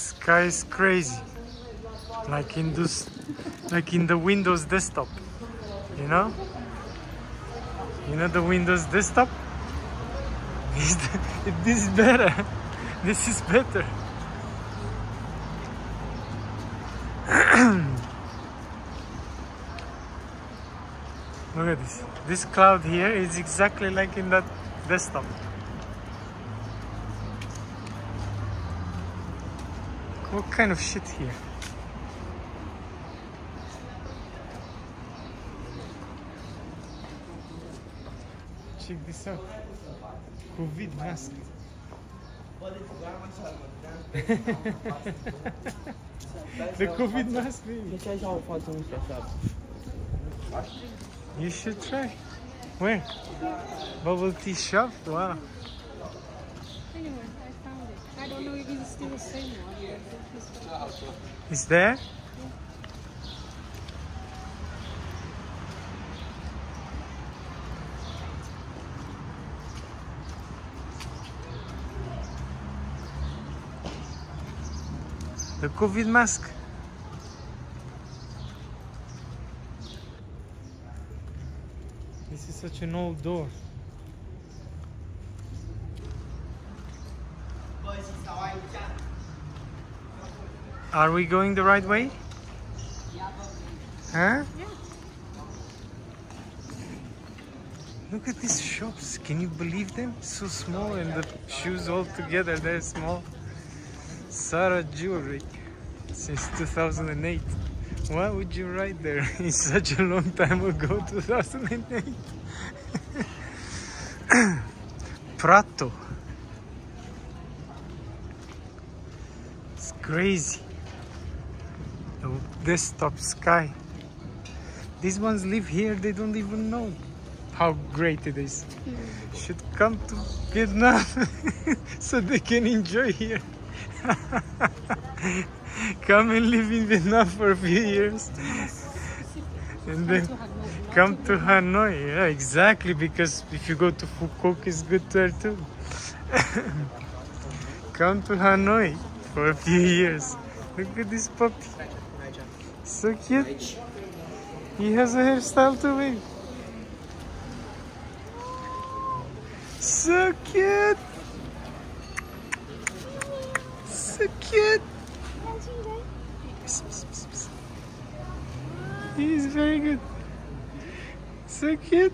Sky is crazy. Like in this, like in the Windows desktop. You know? You know the Windows desktop? Is this is better. This is better. Look at this. This cloud here is exactly like in that desktop. What kind of shit here? Check this out. COVID mask. the COVID mask. You should try. Where? Bubble tea shop? Wow. I don't know if it's still the same one. Is there? The COVID mask. This is such an old door. Are we going the right way? Huh? Yeah. Look at these shops. Can you believe them? So small and the shoes all together, they're small. Sarah Jewelry since 2008. Why would you write there? It's such a long time ago, 2008. Prato. It's crazy. Um, Desktop sky. These ones live here, they don't even know how great it is. Hmm. Should come to Vietnam so they can enjoy here. come and live in Vietnam for a few years. And then come to Hanoi. Yeah, exactly, because if you go to Phuket, it's good there too. come to Hanoi for a few years. Look at this puppy. So cute. He has a hairstyle too, babe. So cute. So cute. He's very good. So cute.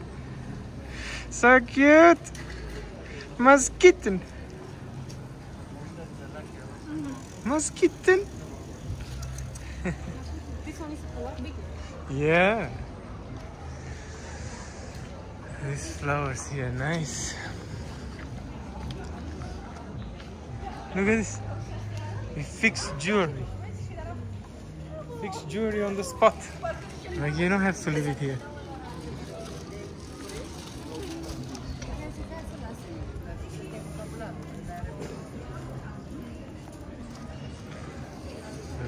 So cute. Mosquito. Mosquito. This one is a lot bigger. Yeah. These flowers here, nice. Look at this. We fix jewelry. Fix jewelry on the spot. Like you don't have to leave it here.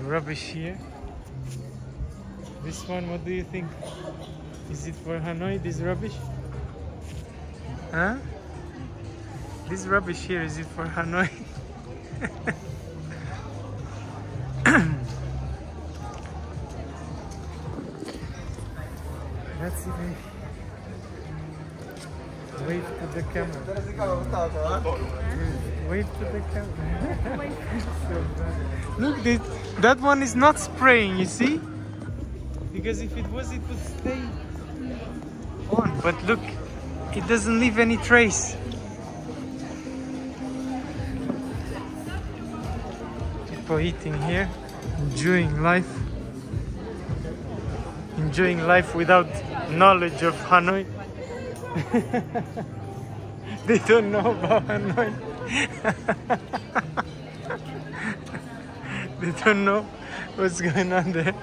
Rubbish here. This one, what do you think? Is it for Hanoi, this rubbish? Huh? This rubbish here, is it for Hanoi? That's it. eh? Wave to the camera. Wave to the camera. Look, this, that one is not spraying, you see? Because if it was, it would stay on. But look, it doesn't leave any trace. People eating here, enjoying life. Enjoying life without knowledge of Hanoi. they don't know about Hanoi they don't know what's going on there.